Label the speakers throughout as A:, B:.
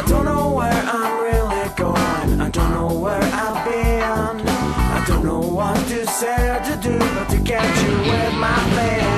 A: I don't know where I'm really going. I don't know where I've been. I don't know what to say or to do, but to get you with my thing.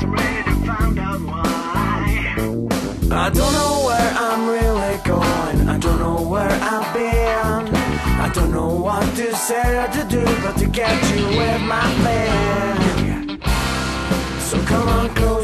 A: I don't know where I'm really going. I don't know where I've been. I don't know what to say or to do, but to get you with my thing. So come on closer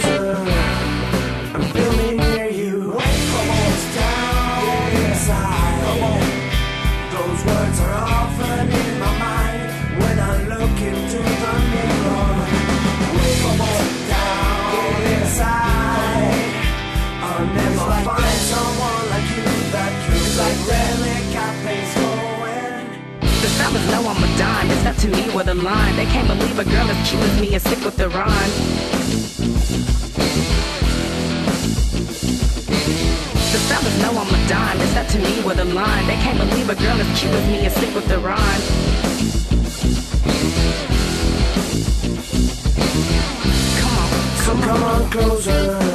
A: The
B: fellas know I'm a dime. It's up to me with a line. They can't believe a girl as cute as me is sick with the rhyme. The fellas know I'm a dime. It's up to me with a line. They can't believe a girl as cute as me is sick with the rhyme. Come on,
A: So come on closer,